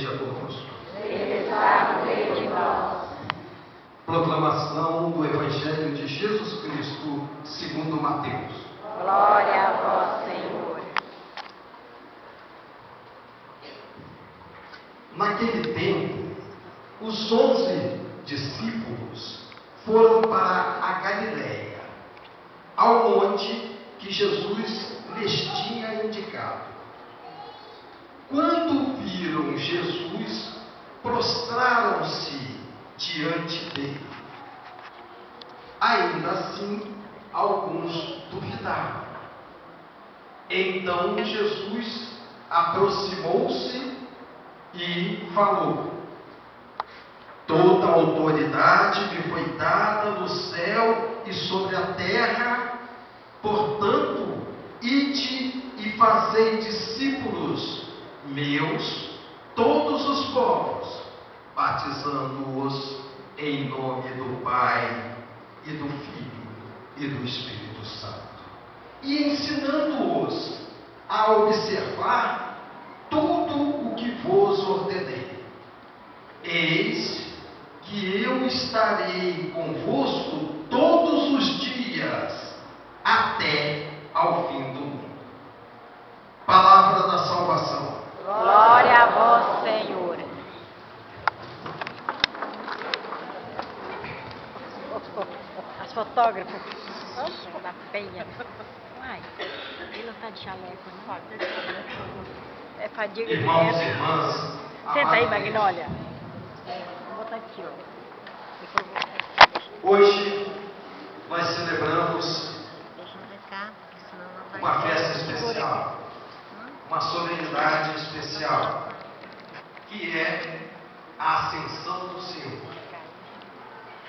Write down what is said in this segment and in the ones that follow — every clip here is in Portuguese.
Esteja nós. Proclamação do Evangelho de Jesus Cristo segundo Mateus. Glória a vós, Senhor. Naquele tempo, os onze discípulos foram para a Galiléia, ao monte que Jesus lhes tinha indicado. Quando viram Jesus, prostraram-se diante dele. Ainda assim, alguns duvidaram. Então Jesus aproximou-se e falou: Toda a autoridade me foi dada no céu e sobre a terra, portanto, ide e fazei discípulos meus, todos os povos, batizando-os em nome do Pai e do Filho e do Espírito Santo, e ensinando-os a observar tudo o que vos ordenei. Eis que eu estarei convosco todos os dias, até ao fim do mundo. Palavra da salvação. Glória a vós, Senhor. As fotógrafas. Nossa, da feia. Ai, ele não tá de chaleco, não. É fadiga de Irmãos e irmãs. Senta aí, amados, Magnólia. Vou botar aqui, ó. Hoje nós celebramos Deixa eu cá, porque senão não vai. uma festa especial, uma solenidade especial, que é a Ascensão do Senhor.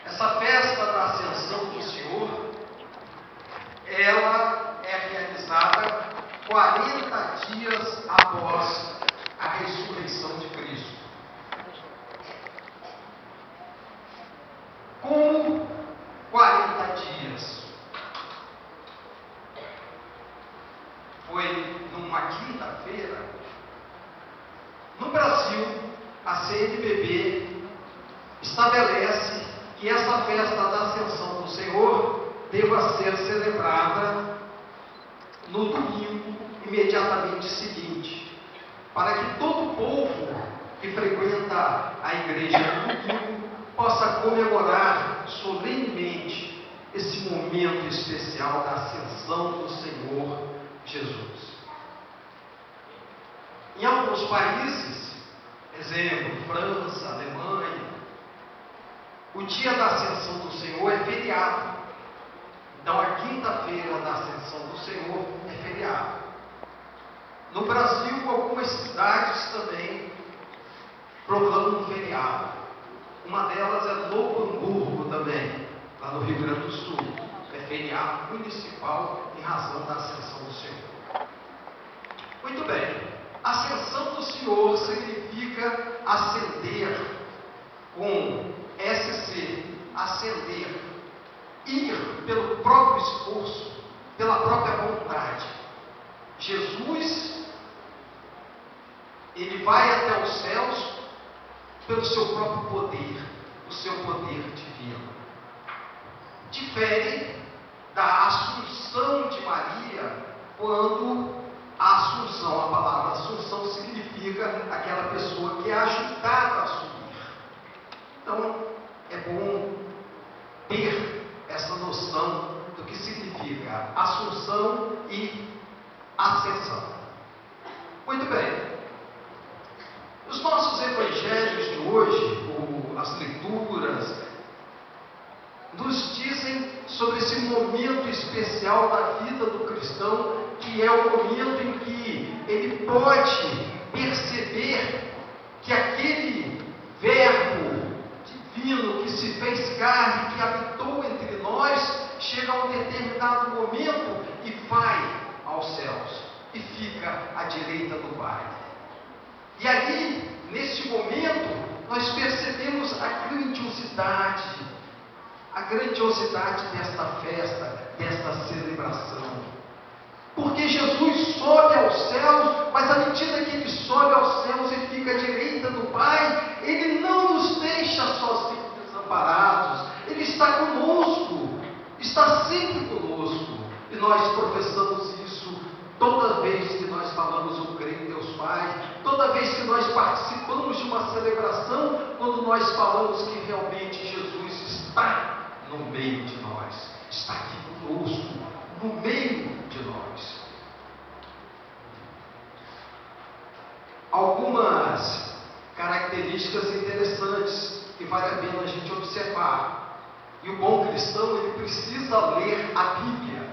Essa festa da Ascensão do Senhor, ela é realizada 40 dias após a ressurreição de Cristo. Como 40 dias? Foi numa quinta-feira. No Brasil, a CNBB estabelece que essa festa da Ascensão do Senhor deva ser celebrada no domingo imediatamente seguinte, para que todo o povo que frequenta a igreja no domingo possa comemorar solenemente esse momento especial da ascensão do Senhor Jesus. Em alguns países, exemplo, França, Alemanha, o dia da ascensão do Senhor é feriado. Então a quinta-feira da ascensão do Senhor é feriado. No Brasil, algumas cidades também proclamam um feriado. Uma delas é Novo Hamburgo também, lá no Rio Grande do Sul. É feriado municipal em razão da ascensão do Senhor. Muito bem. Ascensão do Senhor significa ascender com SC, ascender, ir pelo próprio esforço, pela própria vontade. Jesus, ele vai até os céus pelo seu próprio poder, o seu poder divino. Difere da assunção de Maria, quando a assunção, a palavra assunção significa aquela pessoa que é ajudada a subir. Então, é bom ter essa noção do que significa assunção e ascensão. Muito bem. Os nossos evangelhos de hoje, ou as leituras, nos dizem sobre esse momento especial da vida do cristão, que é o momento em que ele pode perceber que aquele Verbo divino que se fez carne, que habitou entre nós, chega a um determinado momento e vai aos céus e fica à direita do Pai. E ali, nesse momento, nós percebemos a grandiosidade, a grandiosidade desta festa, desta celebração. Porque Jesus sobe aos céus, mas à medida que ele sobe aos céus e fica à direita do Pai, ele não nos deixa sozinhos desamparados. Ele está conosco, está sempre conosco. E nós professamos isso toda vez que nós falamos o creio em Deus Pai, toda vez que nós participamos de uma celebração, quando nós falamos que realmente Jesus está no meio de nós, está aqui conosco, no meio de nós. Algumas características interessantes que vale a pena a gente observar. E o bom cristão, ele precisa ler a Bíblia,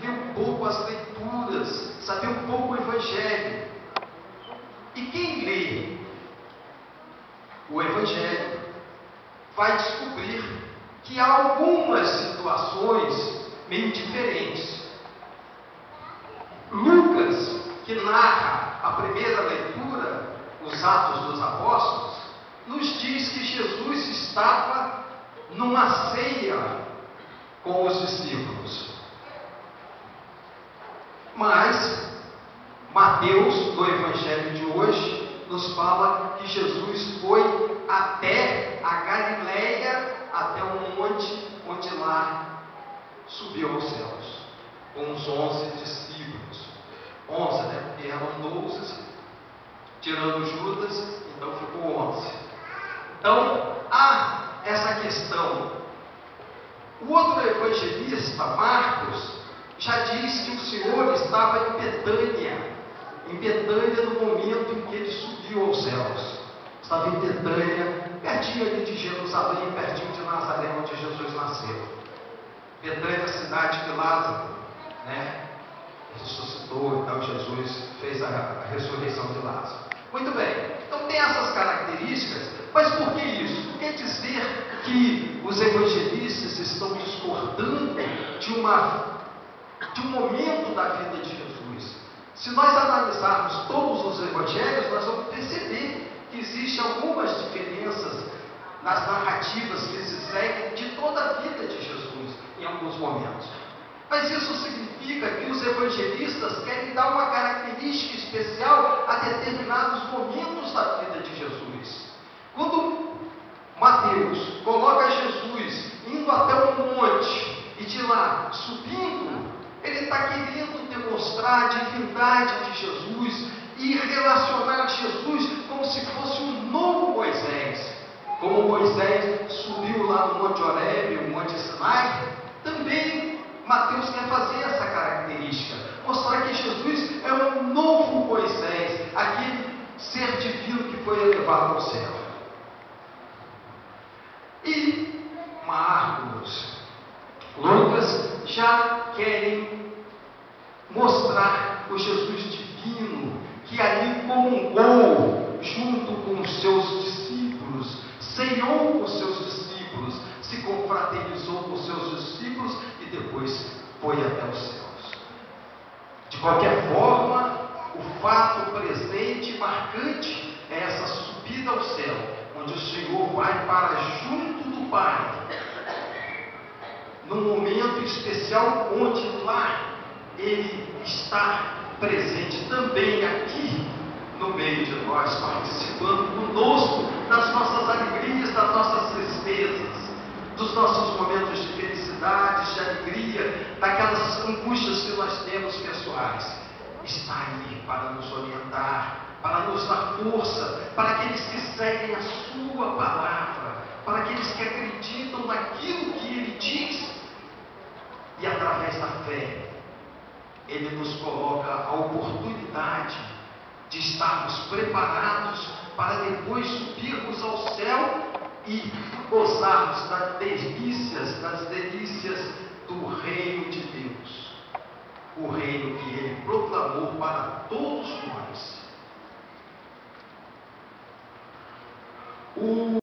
ler um pouco as leituras, saber um pouco o Evangelho. E quem lê o Evangelho vai descobrir que há algumas situações meio diferentes. Lucas, que narra a primeira leitura, os Atos dos Apóstolos, nos diz que Jesus estava numa ceia com os discípulos. Mas Mateus, no Evangelho de hoje, nos fala que Jesus foi até a Galileia, até um monte onde lá subiu aos céus, com os onze discípulos. Onze, né? Porque eram doze, tirando Judas, então ficou onze. Então, há essa questão. O outro evangelista, Marcos, já diz que o Senhor estava em Betânia, em Betânia no momento em que ele subiu aos céus. Estava em Betânia, pertinho ali de Jerusalém, pertinho de Nazaré, onde Jesus nasceu. Betânia, cidade de Lázaro, né? Ressuscitou, então Jesus fez a, a ressurreição de Lázaro. Muito bem, então tem essas características, mas por que isso? Quer dizer que os evangelistas estão discordando de, uma, de um momento da vida de Jesus. Se nós analisarmos todos os evangelhos, nós vamos perceber que existem algumas diferenças nas narrativas que se seguem de toda a vida de Jesus em alguns momentos. Mas isso significa que os evangelistas querem dar uma característica especial a determinados momentos da vida de Jesus. Quando Mateus coloca Jesus indo até um monte e de lá subindo, ele está querendo demonstrar a divindade de Jesus e relacionar Jesus como se fosse um novo Moisés. Como Moisés subiu lá no Monte Horebe, o Monte Sinai, também Mateus quer fazer essa característica, mostrar que Jesus é um novo Moisés, aquele ser divino que foi elevado ao céu. E Marcos, Lucas já querem mostrar o Jesus divino que ali comungou junto com os seus discípulos, ceiou com seus discípulos, se confraternizou com seus discípulos e depois foi até os céus. De qualquer forma, o fato presente e marcante é essa subida ao céu, onde o Senhor vai para junto do Pai, num momento especial onde lá ele está presente também aqui no meio de nós, participando conosco das nossas alegrias, das nossas tristezas, dos nossos momentos de felicidade, de alegria, daquelas angústias que nós temos pessoais. Está aí para nos orientar, para nos dar força, para aqueles que seguem a Sua palavra, para aqueles que acreditam naquilo que Ele diz e através da fé ele nos coloca a oportunidade de estarmos preparados para depois subirmos ao céu e gozarmos das delícias, das delícias do reino de Deus. O reino que ele proclamou para todos nós. O